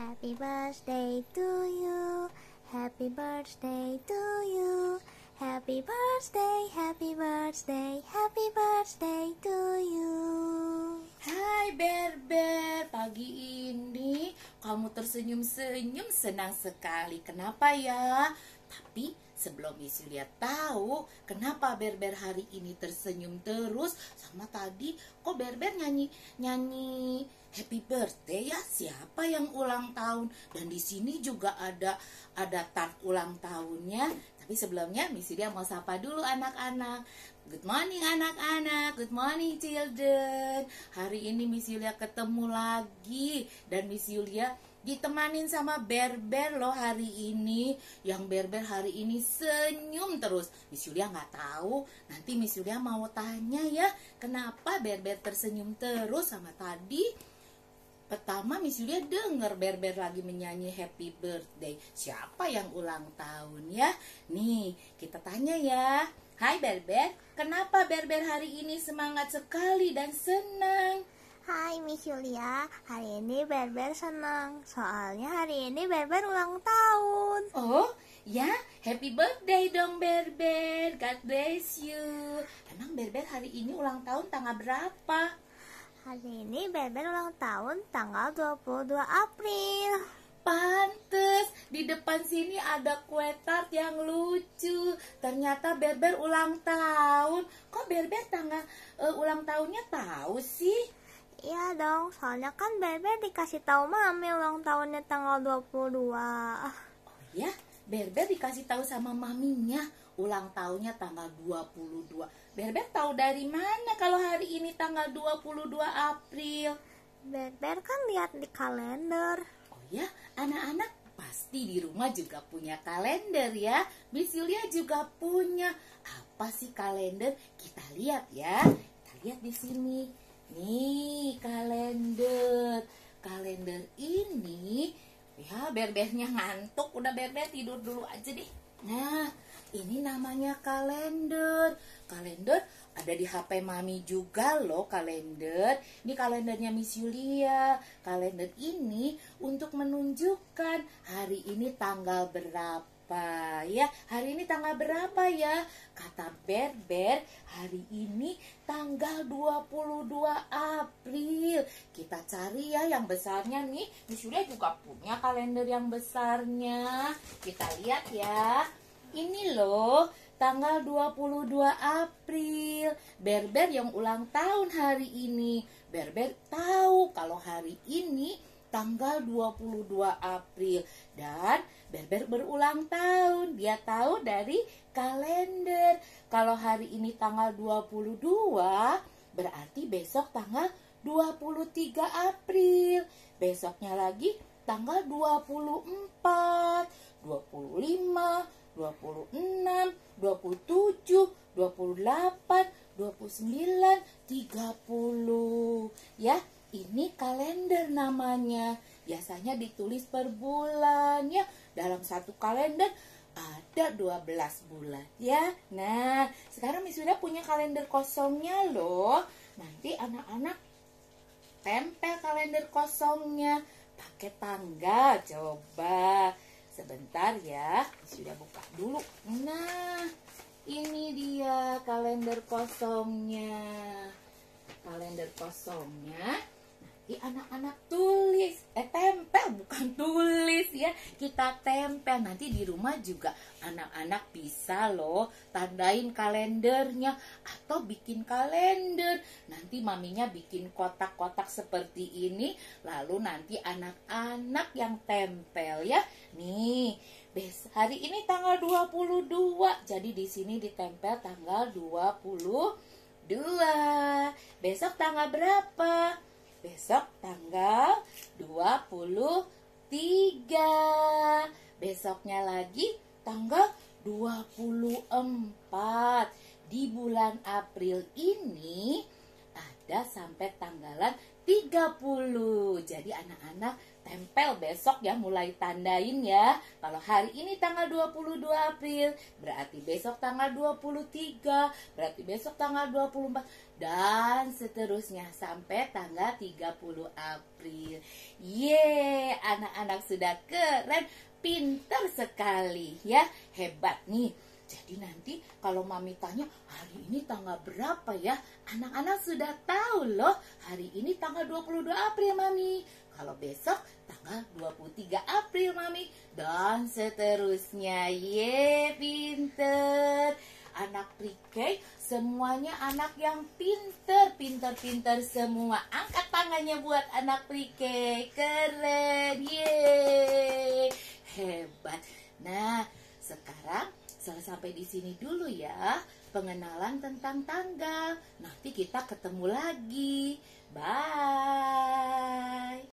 Happy birthday to you. Happy birthday to you. Happy birthday, happy birthday, happy birthday to you. Hai Berber, pagi ini kamu tersenyum-senyum senang sekali. Kenapa ya? Tapi sebelum Miss Yulia tahu kenapa Berber hari ini tersenyum terus sama tadi kok Berber nyanyi nyanyi happy birthday ya siapa yang ulang tahun? Dan di sini juga ada ada tart ulang tahunnya. Tapi sebelumnya Miss Yulia mau sapa dulu anak-anak. Good morning anak-anak, good morning children. Hari ini Miss Yulia ketemu lagi. Dan Miss Yulia ditemanin sama Berber loh hari ini. Yang Berber hari ini senyum terus. Miss Yulia nggak tahu. Nanti Miss Yulia mau tanya ya Kenapa Berber tersenyum terus? Sama tadi Pertama Miss Yulia denger Berber lagi menyanyi happy birthday. Siapa yang ulang tahun ya? Nih kita tanya ya. Hai Berber, kenapa Berber hari ini semangat sekali dan senang? Hai Miss Yulia, hari ini Berber senang. Soalnya hari ini Berber ulang tahun. Oh, ya, happy birthday dong Berber. God bless you. Emang Berber hari ini ulang tahun tanggal berapa? Hari ini Berber ulang tahun tanggal 22 April. Pantes, di depan sini ada kue tart yang lucu. Ternyata Berber ulang tahun. Kok Berber tanggal uh, ulang tahunnya tahu sih? Iya dong, soalnya kan Berber dikasih tahu Mami ulang tahunnya tanggal 22. Oh ya, Berber dikasih tahu sama maminya ulang tahunnya tanggal 22. Berber tahu dari mana kalau hari ini tanggal 22 April? Berber kan lihat di kalender. Oh ya, anak-anak pasti di rumah juga punya kalender ya. Miss Yulia juga punya. Apa sih kalender? Kita lihat ya. Kita lihat di sini. Nih, kalender. Kalender ini ya berbernya ngantuk, udah berber tidur dulu aja deh. Nah, ini namanya kalender. Kalender ada di HP Mami juga loh kalender. Ini kalendernya Miss Yulia. Kalender ini untuk menunjukkan hari ini tanggal berapa ya. Hari ini tanggal berapa ya? Kata Berber, hari ini tanggal 22 April. Kita cari ya yang besarnya nih. Miss Yulia juga punya kalender yang besarnya. Kita lihat ya. Ini loh, tanggal 22 April. Berber yang ulang tahun hari ini. Berber tahu kalau hari ini tanggal 22 April dan Berber berulang tahun. Dia tahu dari kalender. Kalau hari ini tanggal 22, berarti besok tanggal 23 April. Besoknya lagi tanggal 24, 25, 26, 27, 28, 29, 30. Ya, ini kalender namanya. Biasanya ditulis per bulan ya. Dalam satu kalender ada 12 bulan ya. Nah, sekarang Miss sudah punya kalender kosongnya loh. Nanti anak-anak tempel kalender kosongnya pakai tanggal coba sebentar ya sudah buka dulu nah ini dia kalender kosongnya kalender kosongnya nanti anak-anak tulis. Eh tempel bukan tulis ya. Kita tempel. Nanti di rumah juga anak-anak bisa loh tandain kalendernya atau bikin kalender. Nanti maminya bikin kotak-kotak seperti ini lalu nanti anak-anak yang tempel ya. Nih Bes, hari ini tanggal 22 jadi di sini ditempel tanggal 22 besok tanggal berapa besok tanggal 23 besoknya lagi tanggal 24 di bulan April ini ada sampai tanggalan 30 jadi anak-anak tempel besok ya mulai tandain ya kalau hari ini tanggal 22 April berarti besok tanggal 23 berarti besok tanggal 24 dan seterusnya sampai tanggal 30 April yeay anak-anak sudah keren, pintar sekali ya, hebat nih. Jadi nanti kalau mami tanya hari ini tanggal berapa ya? Anak-anak sudah tahu loh hari ini tanggal 22 April mami. Kalau besok tanggal 23 April mami. Dan seterusnya. Ye pinter. Anak pre semuanya anak yang pinter, pinter-pinter semua. Angkat tangannya buat anak pre Keren. Ye. Hebat. Nah, sekarang saya sampai di sini dulu ya pengenalan tentang tanggal. Nanti kita ketemu lagi. Bye.